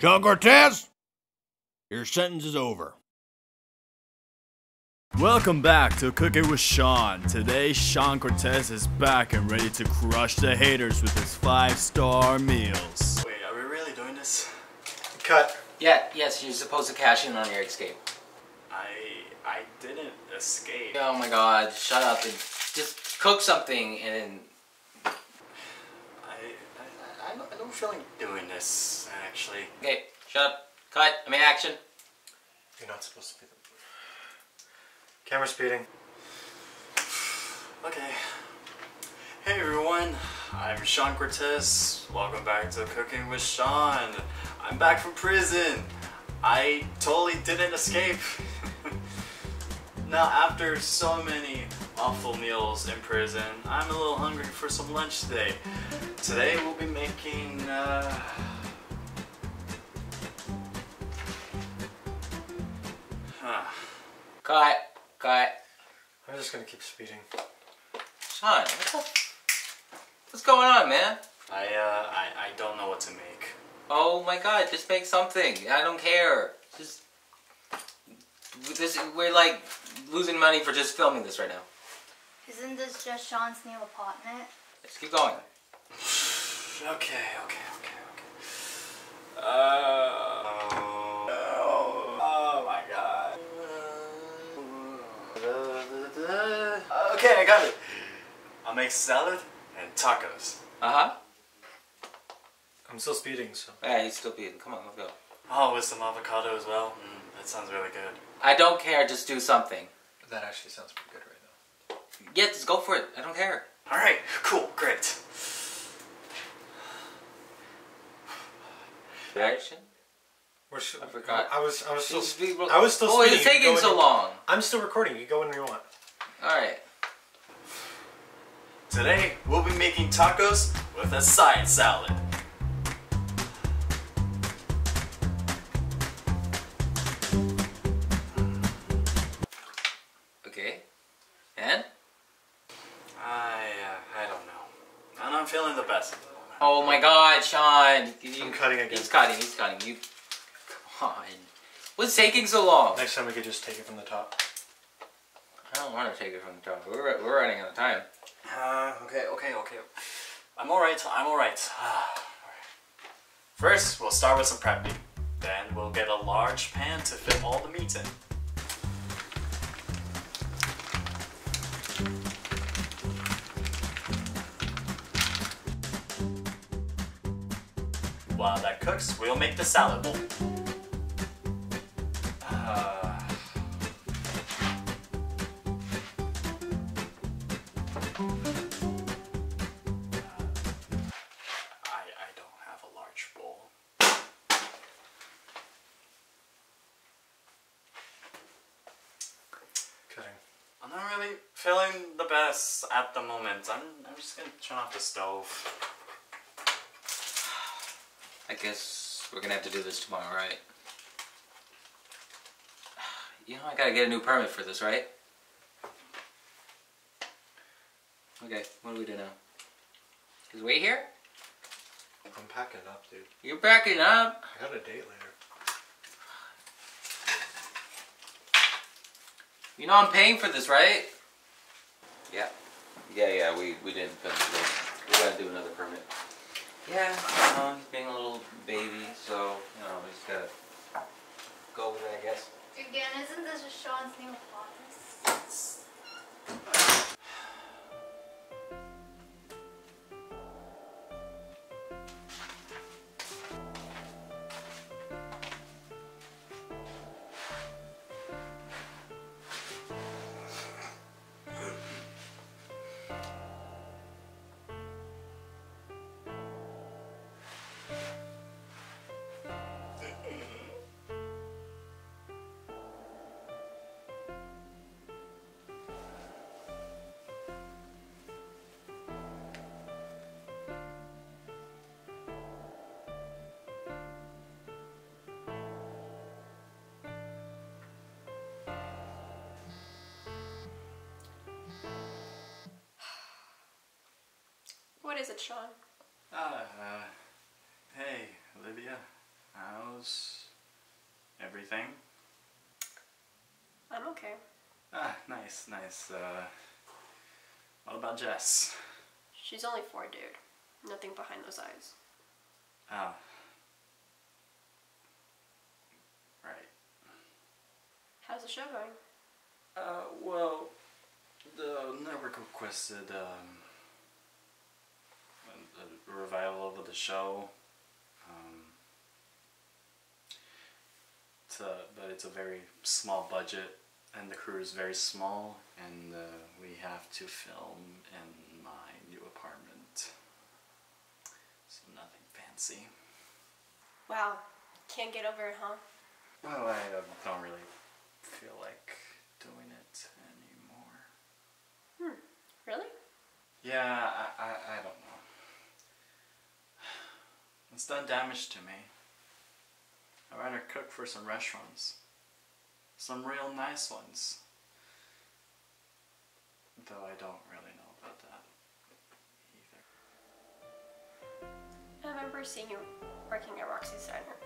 Shawn Cortez, your sentence is over. Welcome back to Cooking with Shawn. Today, Shawn Cortez is back and ready to crush the haters with his five star meals. Wait, are we really doing this? Cut. Yeah, yes, you're supposed to cash in on your escape. I I didn't escape. Oh my god, shut up and just cook something and then. I I, I, don't, feel like doing this actually. Okay, shut up. Cut. I mean, action. You're not supposed to be the. Camera speeding. Okay. Hey everyone, I'm Shawn Cortez. Welcome back to Cooking with Shawn. I'm back from prison. I totally didn't escape. now, after so many awful meals in prison, I'm a little hungry for some lunch today. Today we'll be making. Uh... Huh. Cut. Cut. I'm just gonna keep speeding. Shawn, what's up? What's going on, man? I uh, I I don't know what to make. Oh my god, just make something. I don't care. Just. This, we're like losing money for just filming this right now. Isn't this just Shawn's new apartment? Let's keep going. Okay, okay, okay, okay. Uh, oh, oh my god. Okay, I got it. I'll make salad and tacos. Uh huh. I'm still speeding, so. Yeah, he's still beating. Come on, let's go. Oh, with some avocado as well. Mm, that sounds really good. I don't care. Just do something. That actually sounds pretty good right now. Yeah, just go for it. I don't care. All right, cool, great. Action. We're sh- I forgot. I was. I was still. Just be- I was still Oh, speeding. it's taking so you- long. I'm still recording. You go when you want. All right. Today we'll be making tacos with a side salad. Know. I'm not feeling the best. at the moment. Oh my God, Shawn! You, I'm cutting again. He's cutting. He's cutting. You. Come on. What's taking so long? Next time we could just take it from the top. I don't want to take it from the top. We're we're running out of time. Uh, okay, okay, okay. I'm alright, I'm alright. First, we'll start with some prepping. Then we'll get a large pan to fit all the meat in. We'll make the salad bowl. Uh, I, I don't have a large bowl. Cutting. I'm not really feeling the best at the moment. I'm, I'm just gonna turn off the stove. I guess we're gonna have to do this tomorrow, right? You know, I gotta get a new permit for this, right? Okay, what do we do now? Is wait here? I'm packing up, dude. You're packing up. I got a date later. You know I'm paying for this, right? Yeah. Yeah, yeah, we, we didn't film today. We're gonna do another permit. Yeah, you know, he's being a little baby, so, you know, we just gotta go with it, I guess. Again, isn't this just Shawn's new apartment? What is it, Shawn? Ah, uh, hey, Olivia. How's everything? I'm okay. Ah, nice, nice. Uh, what about Jess? She's only four, dude. Nothing behind those eyes. Oh. Right. How's the show going? Uh, well, the network requested um, a revival of the show. Um, it's a, but it's a very small budget, and the crew is very small, and uh, we have to film in my new apartment. So nothing fancy. Wow. Can't get over it, huh? Well, I uh, don't really feel like doing it anymore. Hmm, really? Yeah, I, I, I don't know. It's done damage to me. I'd rather cook for some restaurants. Some real nice ones. Though I don't really know about that either. I remember seeing you working at Roxy's Diner.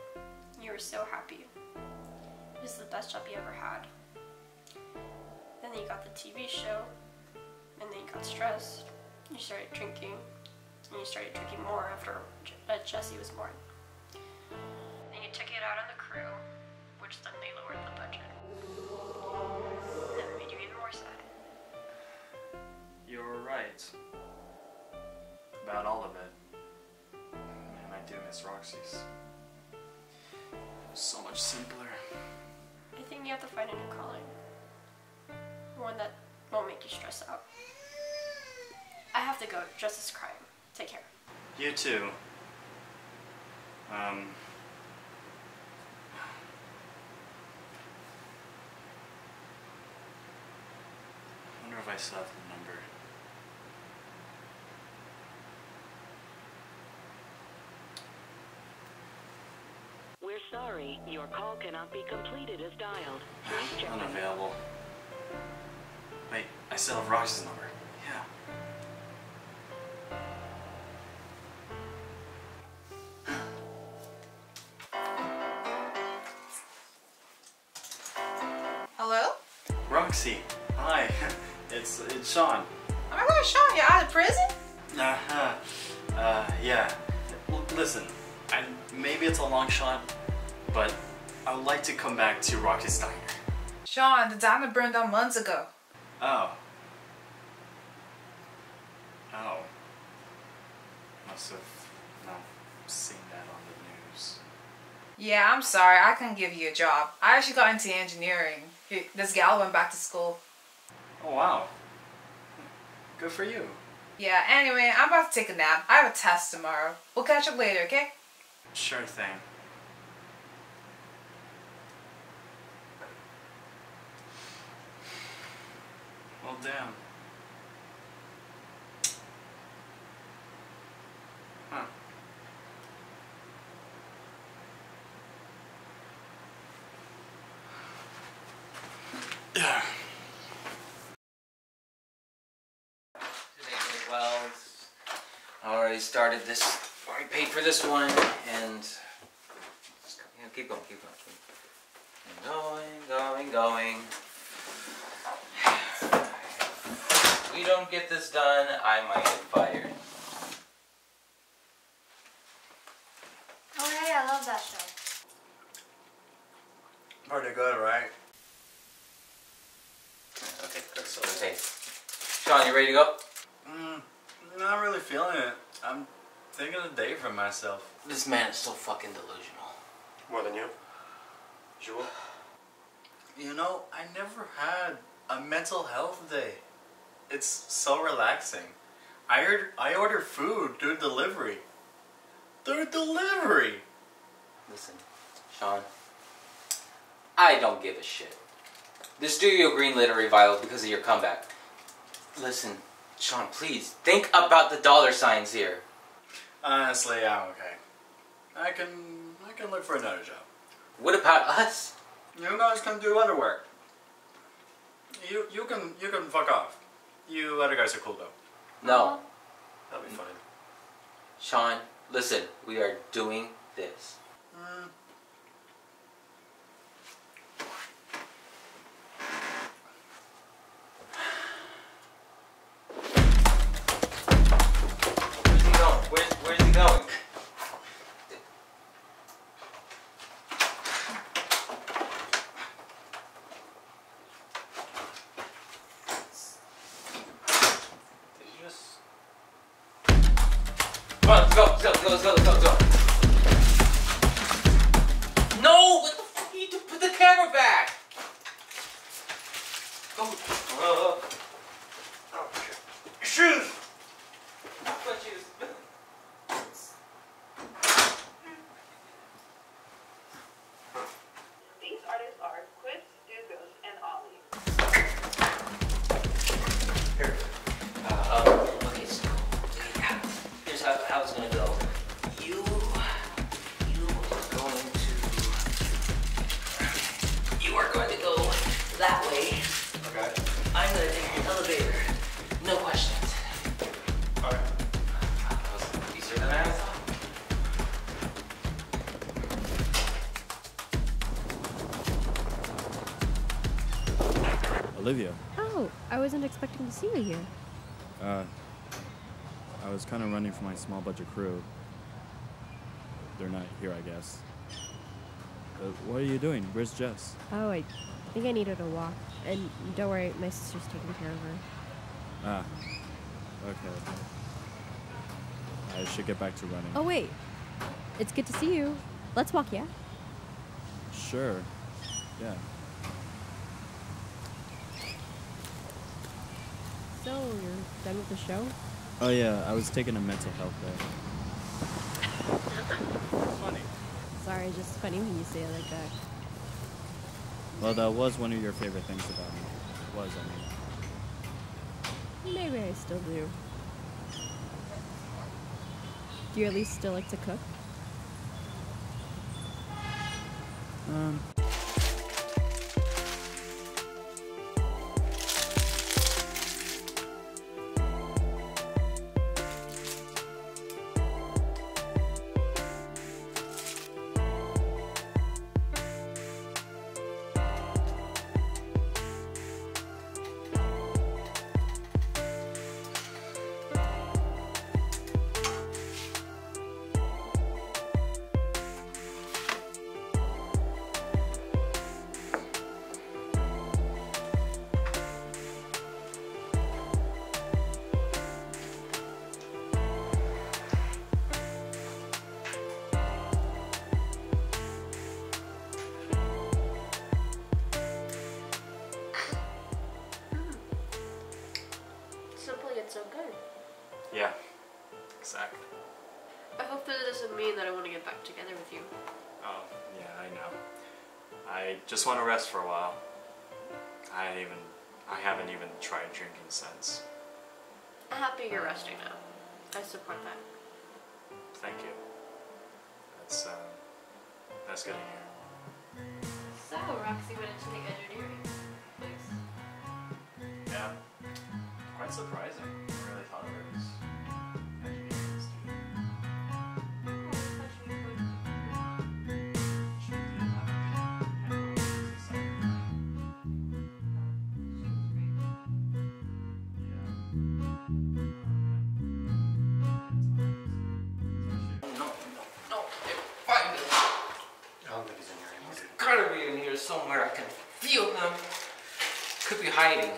You were so happy. It was the best job you ever had. Then you got the TV show, and then you got stressed. You started drinking, and you started drinking more after uh, Jesse was born. Then you took it out on the crew, which then they lowered the budget. And that made you even more sad. You were right. About all of it. And I do miss Roxy's. It was so much simpler. I think you have to find a new calling. One that won't make you stress out. I have to go. Justice crime. Take care. You too. Um. I wonder if I still have the number. We're sorry, your call cannot be completed as dialed. Please check. Unavailable. Wait, I still have Roxy's number. Hello? Roxy, hi. It's it's Shawn. Oh my gosh, Shawn, you're out of prison? Uh-huh. Uh, yeah. L- listen, I, maybe it's a long shot, but I would like to come back to Roxy's Diner. Shawn, the diner burned down months ago. Oh. Oh. Must have not seen that on the news. Yeah, I'm sorry, I couldn't give you a job. I actually got into engineering. This gal went back to school. Oh, wow. Good for you. Yeah, anyway, I'm about to take a nap. I have a test tomorrow. We'll catch up later, okay? Sure thing. Well, damn. Yeah. Today went well. I already started this. Already paid for this one, and yeah, keep going, keep going, keep going, going, going. If we don't get this done, I might get fired. Oh hey, I love that show. Pretty good, right? Okay, good. So okay. Shawn, you ready to go? Mm, not really feeling it. I'm taking a day for myself. This man is so fucking delusional. More than you? Jewel? You know, I never had a mental health day. It's so relaxing. I ordered, I ordered food through delivery. Through delivery! Listen, Shawn. I don't give a shit. The studio greenlit a revival because of your comeback. Listen, Shawn, please think about the dollar signs here. Honestly, I'm okay. I can I can look for another job. What about us? You guys can do other work. You you can you can fuck off. You other guys are cool though. No, uh-huh. That'll be fine. Shawn. Listen, we are doing this. Where's No! Put the camera back! Olivia, Oh, I wasn't expecting to see you here. uh, I was kind of running for my small budget crew. They're not here, I guess. Uh, what are you doing? Where's Jess? Oh, I think I needed a walk. And don't worry, my sister's taking care of her. Ah, okay. okay. I should get back to running. Oh, wait. It's good to see you. Let's walk, yeah? Sure. Yeah. So, you're done with the show? Oh yeah, I was taking a mental health day. Funny. Sorry, just funny when you say it like that. Well, that was one of your favorite things about me. Was I mean. Maybe I still do. Do you at least still like to cook? Um. That I want to get back together with you. Oh, yeah, I know. I just want to rest for a while. I ain't even, I haven't even tried drinking since. I'm happy you're resting now. I support that. Thank you. That's, um, that's good to hear. So, Roxy went into the engineering. Nice. Yeah, quite surprising. I really thought of her somewhere. I can feel them. Could be hiding.